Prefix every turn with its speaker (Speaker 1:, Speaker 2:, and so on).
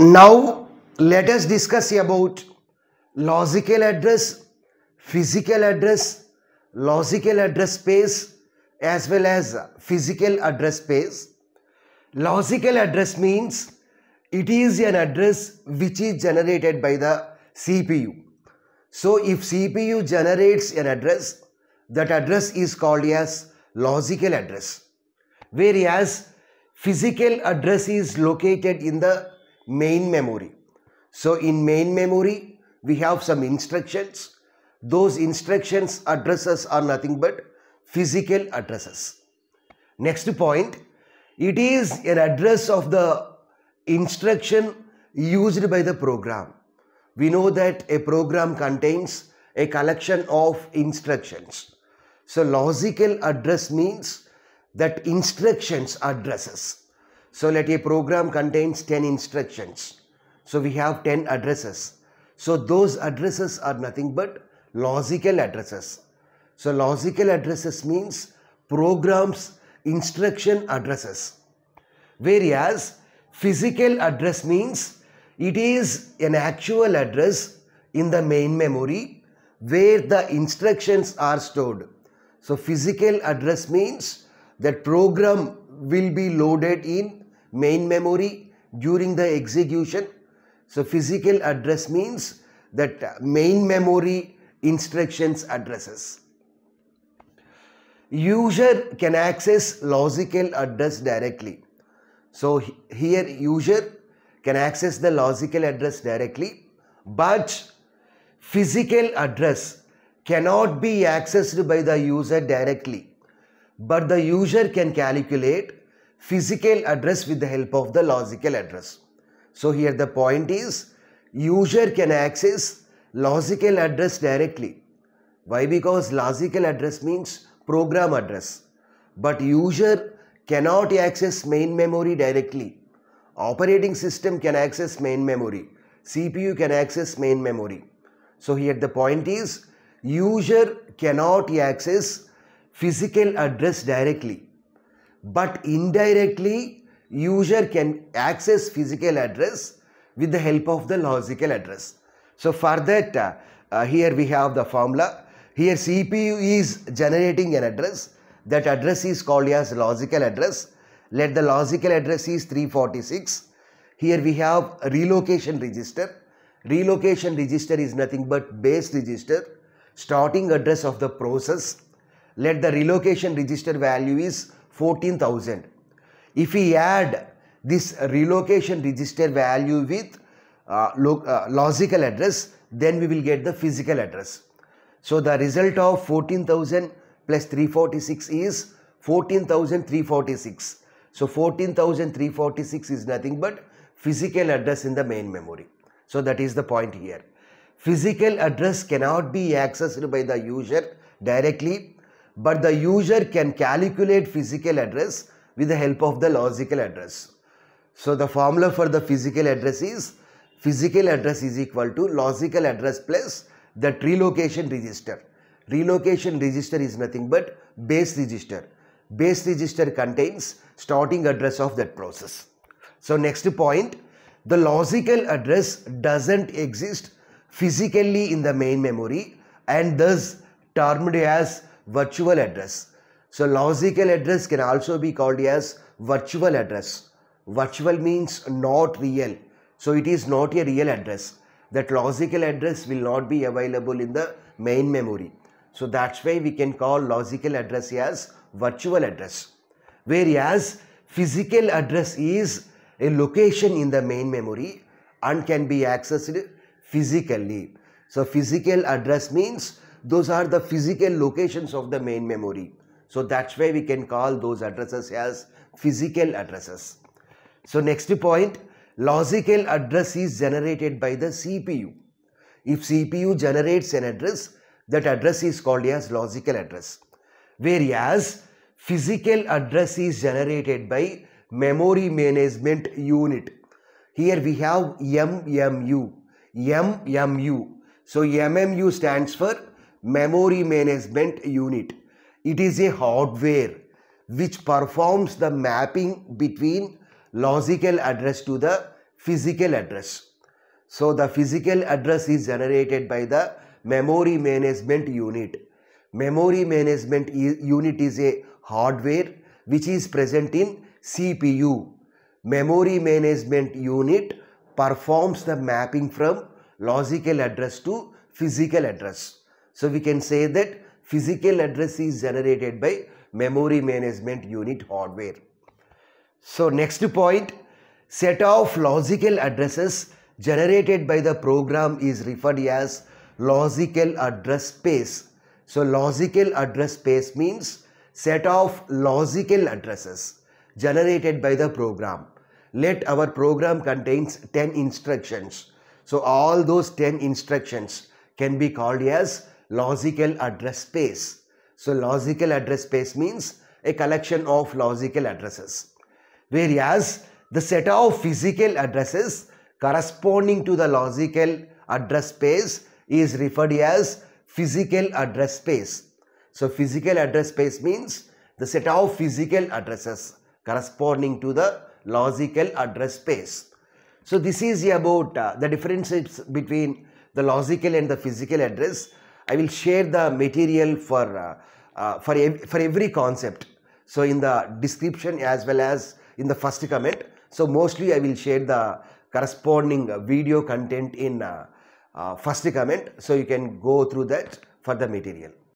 Speaker 1: Now let us discuss about logical address, physical address, logical address space as well as physical address space. Logical address means it is an address which is generated by the CPU. So if CPU generates an address, that address is called as logical address. Whereas physical address is located in the main memory. So in main memory, we have some instructions. Those instructions addresses are nothing but physical addresses. Next point, it is an address of the instruction used by the program. We know that a program contains a collection of instructions. So logical address means that instructions addresses. So let a program contains 10 instructions. So we have 10 addresses. So those addresses are nothing but logical addresses. So logical addresses means programs instruction addresses. Whereas physical address means it is an actual address in the main memory where the instructions are stored. So physical address means that program will be loaded in main memory during the execution. So physical address means that main memory instructions addresses. User can access logical address directly. So here user can access the logical address directly but physical address cannot be accessed by the user directly but the user can calculate physical address with the help of the logical address. So here the point is user can access logical address directly. Why? Because logical address means program address but user cannot access main memory directly. Operating system can access main memory. CPU can access main memory. So here the point is user cannot access physical address directly but indirectly user can access physical address with the help of the logical address. So for that uh, uh, here we have the formula. Here CPU is generating an address. That address is called as logical address. Let the logical address is 346. Here we have relocation register. Relocation register is nothing but base register. Starting address of the process. Let the relocation register value is 14,000. If we add this relocation register value with uh, lo uh, logical address, then we will get the physical address. So the result of 14,000 plus 346 is 14,346. So 14,346 is nothing but physical address in the main memory. So that is the point here. Physical address cannot be accessed by the user directly but the user can calculate physical address with the help of the logical address. So the formula for the physical address is physical address is equal to logical address plus the relocation register. Relocation register is nothing but base register. Base register contains starting address of that process. So next point, the logical address doesn't exist physically in the main memory and thus termed as virtual address. So logical address can also be called as virtual address. Virtual means not real. So it is not a real address. That logical address will not be available in the main memory. So that's why we can call logical address as virtual address. Whereas physical address is a location in the main memory and can be accessed physically. So physical address means those are the physical locations of the main memory. So that's why we can call those addresses as physical addresses. So next point, logical address is generated by the CPU. If CPU generates an address, that address is called as logical address. Whereas physical address is generated by memory management unit. Here we have MMU. MMU. So MMU stands for memory management unit. It is a hardware which performs the mapping between logical address to the physical address. So the physical address is generated by the memory management unit. Memory management unit is a hardware which is present in CPU. Memory management unit performs the mapping from logical address to physical address. So we can say that physical address is generated by memory management unit hardware. So next point, set of logical addresses generated by the program is referred as logical address space. So logical address space means set of logical addresses generated by the program. Let our program contains 10 instructions. So all those 10 instructions can be called as logical address space. So logical address space means a collection of logical addresses. Whereas the set of physical addresses corresponding to the logical address space is referred as physical address space. So physical address space means the set of physical addresses corresponding to the logical address space. So this is about uh, the differences between the logical and the physical address. I will share the material for uh, uh, for, ev for every concept. So in the description as well as in the first comment. So mostly I will share the corresponding video content in uh, uh, first comment. So you can go through that for the material.